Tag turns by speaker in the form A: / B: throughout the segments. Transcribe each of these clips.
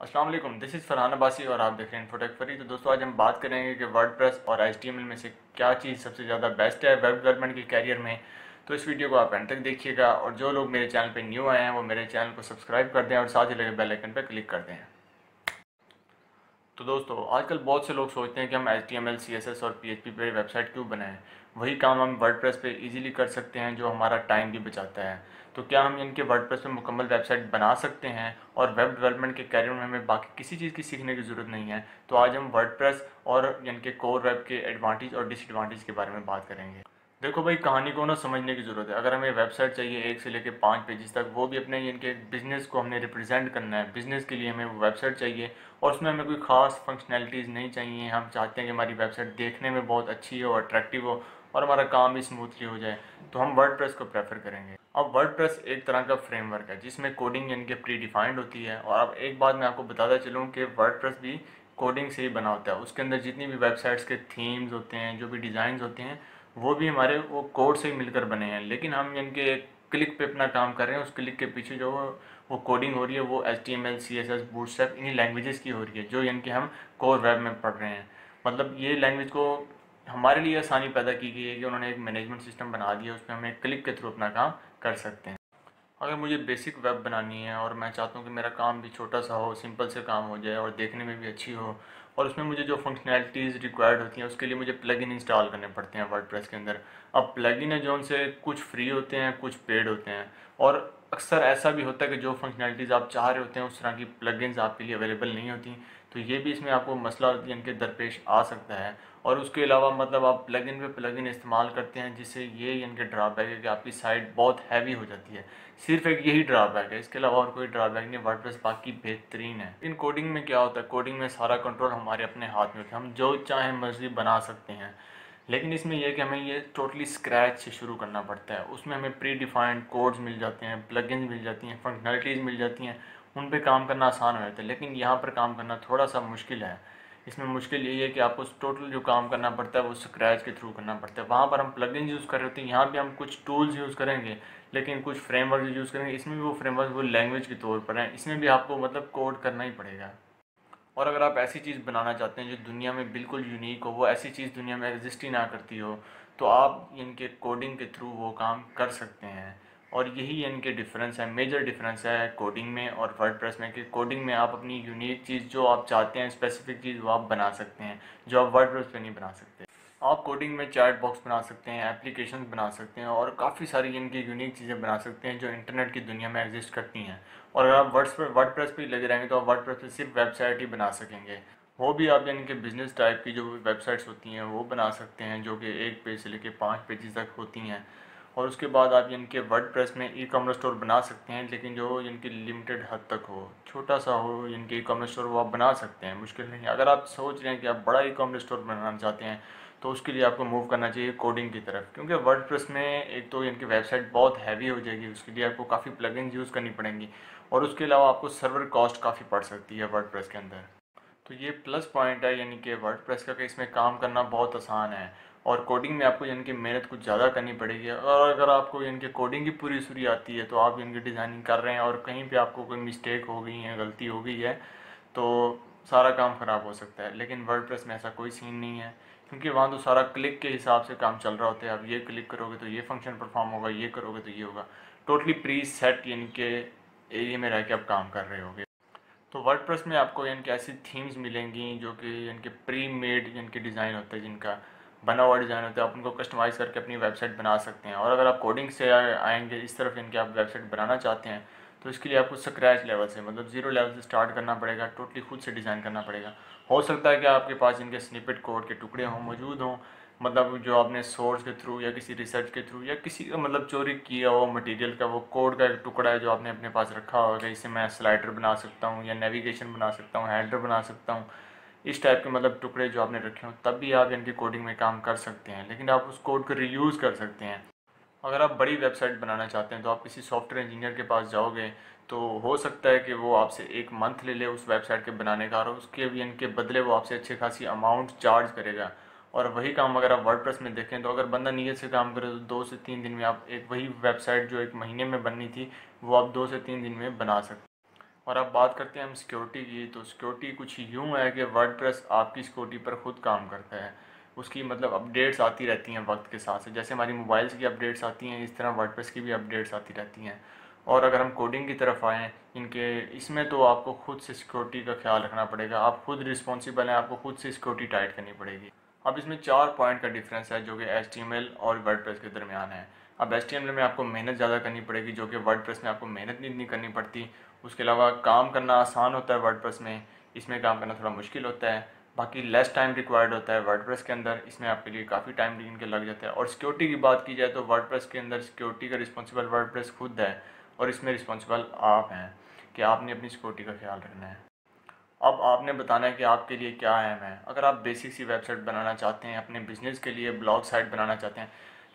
A: अस्सलाम वालेकुम this is Farhan Abbasi और आप देख रहे हैं इन्फोटेक फरी तो दोस्तों, आज हम बात करेंगे कि वर्ड और एच में से क्या चीज़ सबसे ज़्यादा बेस्ट है वेब डेवलपमेंट के कैरियर में। तो इस वीडियो को आप एंड तक देखिएगा और जो लोग मेरे चैनल पर न्यू आए हैं, वो मेरे चैनल को सब्सक्राइब कर दें और साथ ही लगे बेल आइकन पर क्लिक कर दें। तो दोस्तों, आजकल बहुत से लोग सोचते हैं कि हम H T M L C S S और पी एच पी पर वेबसाइट क्यों बनाएँ? वही काम हम वर्ड प्रेस पर इजीली कर सकते हैं, जो हमारा टाइम भी बचाता है। तो क्या हम इनके वर्डप्रेस पर मुकम्मल वेबसाइट बना सकते हैं? और वेब डेवलपमेंट के कैरियर में हमें बाकी किसी चीज़ की सीखने की ज़रूरत नहीं है। तो आज हम वर्ड प्रेस और इनके कोर वेब के एडवांटेज और डिसएडवांटेज के बारे में बात करेंगे। देखो भाई, कहानी को ना समझने की ज़रूरत है। अगर हमें वेबसाइट चाहिए एक से लेकर पाँच पेजेस तक, वो भी अपने इनके बिज़नेस को हमने रिप्रेजेंट करना है। बिज़नेस के लिए हमें वो वेबसाइट चाहिए और उसमें हमें कोई ख़ास फंक्शनैलिटीज़ नहीं चाहिए। हम चाहते हैं कि हमारी वेबसाइट देखने में बहुत अच्छी हो अट्रैक्टिव हो और हमारा काम भी स्मूथली हो जाए। तो हम वर्ड को प्रेफर करेंगे। अब वर्ड एक तरह का फ्रेमवर्क है, जिसमें कोडिंग यानी कि प्री डिफाइंड होती है। और अब एक बात मैं आपको बताता चलूँ कि वर्ड भी कोडिंग से ही बना होता है। उसके अंदर जितनी भी वेबसाइट्स के थीम्स होते हैं, जो भी डिज़ाइन होते हैं वो भी हमारे, वो कोड से ही मिलकर बने हैं। लेकिन हम इनके एक क्लिक पे अपना काम कर रहे हैं। उस क्लिक के पीछे जो वो कोडिंग हो रही है, वो H T M L C S S bootstrap इन्हीं लैंग्वेजेस की हो रही है, जो इनके हम कोर वेब में पढ़ रहे हैं। मतलब ये लैंग्वेज को हमारे लिए आसानी पैदा की गई है कि उन्होंने एक मैनेजमेंट सिस्टम बना दिया, उस पर हम एक क्लिक के थ्रू अपना काम कर सकते हैं। अगर मुझे बेसिक वेब बनानी है और मैं चाहता हूँ कि मेरा काम भी छोटा सा हो सिंपल से काम हो जाए और देखने में भी अच्छी हो, और उसमें मुझे जो फंक्शनैलिटीज़ रिक्वायर्ड होती हैं, उसके लिए मुझे प्लगइन इंस्टॉल करने पड़ते हैं वर्ड के अंदर। अब प्लगइन है जो उनसे कुछ फ्री होते हैं, कुछ पेड होते हैं, और अक्सर ऐसा भी होता है कि जो फंक्शनैलिटीज़ आप चाह रहे होते हैं, उस तरह की प्लगइन्स आपके लिए अवेलेबल नहीं होती तो ये भी इसमें आपको मसला इनके दरपेश आ सकता है। और उसके अलावा मतलब आप प्लग प्लगइन पे प्लगइन इस्तेमाल करते हैं, जिससे ये इनके ड्रॉबैक है कि आपकी साइट बहुत हैवी हो जाती है। सिर्फ़ एक यही ड्रॉबैक है, इसके अलावा और कोई ड्रॉबैक नहीं वर्डप्रेस बाकी बेहतरीन है। इन कोडिंग में क्या होता है? कोडिंग में सारा कंट्रोल हमारे अपने हाथ में होता है। हम जो चाहें मर्ज़ी बना सकते हैं। लेकिन इसमें यह कि हमें ये टोटली स्क्रैच से शुरू करना पड़ता है। उसमें हमें प्री डिफाइंड कोड्स मिल जाते हैं प्लगइन्स मिल जाती हैं फंक्शनलिटीज़ मिल जाती हैं, उन पर काम करना आसान हो जाता है। लेकिन यहाँ पर काम करना थोड़ा सा मुश्किल है। इसमें मुश्किल यही है कि आपको टोटल जो काम करना पड़ता है, वो स्क्रैच के थ्रू करना पड़ता है। वहाँ पर हम प्लगइन्स यूज़ कर रहे होते हैं। यहाँ भी हम कुछ टूल्स यूज़ करेंगे, लेकिन कुछ फ्रेमवर्क यूज़ करेंगे। इसमें भी वो फ्रेमवर्क वो लैंग्वेज के तौर पर हैं। इसमें भी आपको मतलब कोड करना ही पड़ेगा। और अगर आप ऐसी चीज़ बनाना चाहते हैं जो दुनिया में बिल्कुल यूनिक हो, वो ऐसी चीज़ दुनिया में एग्जिस्ट ही ना करती हो तो आप इनके कोडिंग के थ्रू वो काम कर सकते हैं। और यही इनके डिफरेंस है मेजर डिफरेंस है कोडिंग में और वर्ड में कि कोडिंग में आप अपनी यूनिक चीज़ जो आप चाहते हैं स्पेसिफिक चीज़ वो आप बना सकते हैं, जो आप वर्ड पे नहीं बना सकते। आप कोडिंग में चैट बॉक्स बना सकते हैं एप्लीकेशन बना सकते हैं और काफ़ी सारी इनकी यूनिक चीज़ें बना सकते हैं जो इंटरनेट की दुनिया में एग्जिस्ट करती हैं। और अगर आप वर्ड्स पर वर्ड प्रेस पर लगे रहेंगे तो आप वर्ड प्रेस पर सिर्फ़ वेबसाइट ही बना सकेंगे। वो भी आप यानी कि बिज़नेस टाइप की जो वेबसाइट्स होती हैं, वो बना सकते हैं जो कि एक पेज से लेकर पाँच पेजेस तक होती हैं। और उसके बाद आप इनके वर्ड प्रेस में ई कॉमर्स स्टोर बना सकते हैं, लेकिन जो इनकी लिमिटेड हद तक हो, छोटा सा हो इनके ई कॉमर्स स्टोर वो आप बना सकते हैं। मुश्किल नहीं, अगर आप सोच रहे हैं कि आप बड़ा ई कॉमर्स स्टोर बनाना चाहते हैं तो उसके लिए आपको मूव करना चाहिए कोडिंग की तरफ़, क्योंकि वर्ड में एक तो इनकी वेबसाइट बहुत हैवी हो जाएगी, उसके लिए आपको काफ़ी प्लगइन्स यूज़ करनी पड़ेंगी, और उसके अलावा आपको सर्वर कॉस्ट काफ़ी पड़ सकती है वर्ड के अंदर। तो ये प्लस पॉइंट है, यानी कि वर्ड का इसमें काम करना बहुत आसान है, और कोडिंग में आपको यानी कि मेहनत कुछ ज़्यादा करनी पड़ेगी, और अगर आपको यानी कि कोडिंग की पूरी सूरी आती है तो आप यानी कि डिज़ाइनिंग कर रहे हैं, और कहीं पे आपको कोई मिस्टेक हो गई है, गलती हो गई है तो सारा काम ख़राब हो सकता है, लेकिन वर्ड में ऐसा कोई सीन नहीं है, क्योंकि वहाँ तो सारा क्लिक के हिसाब से काम चल रहा होता है। आप ये क्लिक करोगे तो ये फ़ंक्शन परफॉर्म होगा, ये करोगे तो ये होगा। टोटली प्री सेट यानी कि एरिया में रह के आप काम कर रहे होगे। तो वर्ड में आपको यानी कि ऐसी थीम्स मिलेंगी जो कि यानी कि प्री मेड यानी कि डिज़ाइन होता है, जिनका बना हुआ डिज़ाइन होता है। आप उनको कस्टमाइज़ करके अपनी वेबसाइट बना सकते हैं। और अगर आप कोडिंग से आएँगे, इस तरफ़ इनके आप वेबसाइट बनाना चाहते हैं तो इसके लिए आपको स्क्रैच लेवल से मतलब ज़ीरो लेवल से स्टार्ट करना पड़ेगा टोटली खुद से डिज़ाइन करना पड़ेगा। हो सकता है कि आपके पास इनके स्निपेट कोड के टुकड़े हों, मौजूद हों मतलब जो आपने सोर्स के थ्रू या किसी रिसर्च के थ्रू या किसी मतलब चोरी किया हो मटेरियल का, वो कोड का एक टुकड़ा है जो आपने अपने पास रखा होगा, इसे मैं स्लाइडर बना सकता हूँ या नेविगेशन बना सकता हूँ हैंडर बना सकता हूँ। इस टाइप के मतलब टुकड़े जो आपने रखे हों, तब भी आप इनकी कोडिंग में काम कर सकते हैं, लेकिन आप उस कोड को रीयूज़ कर सकते हैं। अगर आप बड़ी वेबसाइट बनाना चाहते हैं तो आप किसी सॉफ्टवेयर इंजीनियर के पास जाओगे तो हो सकता है कि वो आपसे एक मंथ ले ले उस वेबसाइट के बनाने का और उसके भी इनके बदले वो आपसे अच्छी खासी अमाउंट चार्ज करेगा। और वही काम अगर आप वर्ड में देखें तो अगर बंदा नीयत से काम करे तो दो से तीन दिन में आप एक वही वेबसाइट जो एक महीने में बननी थी, वो आप दो से तीन दिन में बना सकते और अब बात करते हैं हम सिक्योरिटी की तो सिक्योरिटी कुछ यूँ है कि वर्ड आपकी सिक्योरिटी पर ख़ुद काम करता है। उसकी मतलब अपडेट्स आती रहती हैं वक्त के साथ से। जैसे हमारी मोबाइल्स की अपडेट्स आती हैं इस तरह वर्ड की भी अपडेट्स आती रहती हैं। और अगर हम कोडिंग की तरफ़ आएँ इनके इसमें तो आपको खुद से सिक्योरिटी का ख्याल रखना पड़ेगा। आप खुद रिस्पॉन्सिबल हैं आपको खुद से सिक्योरिटी टाइट करनी पड़ेगी। अब इसमें चार पॉइंट का डिफरेंस है जो कि एच और वर्ड के दरमियान है। अब एच में आपको मेहनत ज़्यादा करनी पड़ेगी जो कि वर्ड में आपको मेहनत नहीं, नहीं करनी पड़ती। उसके अलावा काम करना आसान होता है वर्ड में। इसमें काम करना थोड़ा मुश्किल होता है। बाकी लेस टाइम रिक्वायर्ड होता है वर्ड के अंदर, इसमें आपके लिए काफ़ी टाइम इनके लग जाता है। और सिक्योरिटी की बात की जाए तो वर्ड के अंदर सिक्योरिटी का रिस्पॉन्सिबल वर्ड खुद है और इसमें रिस्पॉन्सिबल आप हैं कि आपने अपनी सिक्योरिटी का ख्याल रखना है। अब आपने बताना है कि आपके लिए क्या अहम है अगर आप बेसिक सी वेबसाइट बनाना चाहते हैं, अपने बिज़नेस के लिए ब्लॉग साइट बनाना चाहते हैं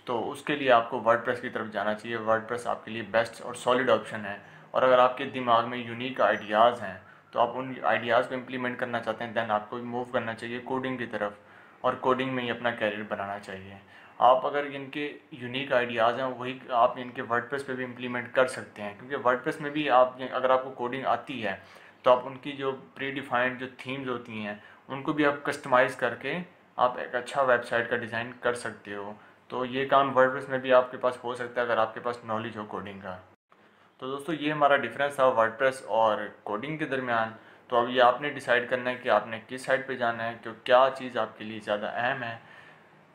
A: तो उसके लिए आपको वर्ड की तरफ़ जाना चाहिए। वर्ड आपके लिए बेस्ट और सॉलिड ऑप्शन है। और अगर आपके दिमाग में यूनिक आइडियाज़ हैं तो आप उन आइडियाज़ को इम्प्लीमेंट करना चाहते हैं दैन आपको मूव करना चाहिए कोडिंग की तरफ़ और कोडिंग में ही अपना कैरियर बनाना चाहिए। आप अगर इनके यूनिक आइडियाज़ हैं, वही आप इनके वर्ड पे भी इम्प्लीमेंट कर सकते हैं, क्योंकि वर्ड में भी आप, अगर आपको कोडिंग आती है तो आप उनकी जो प्री डिफाइंड जो थीम्स होती हैं, उनको भी आप कस्टमाइज़ करके आप एक अच्छा वेबसाइट का डिज़ाइन कर सकते हो। तो ये काम वर्ड में भी आपके पास हो सकता है, अगर आपके पास नॉलेज हो कोडिंग का। तो दोस्तों, ये हमारा डिफरेंस था वर्ड और कोडिंग के दरमियान। तो अब ये आपने डिसाइड करना है कि आपने किस साइड पे जाना है, क्यों, क्या चीज़ आपके लिए ज़्यादा अहम है।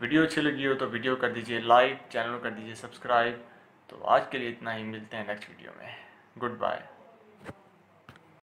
A: वीडियो अच्छी लगी हो तो वीडियो कर दीजिए लाइक चैनल कर दीजिए सब्सक्राइब तो आज के लिए इतना ही, मिलते हैं नेक्स्ट वीडियो में। Good bye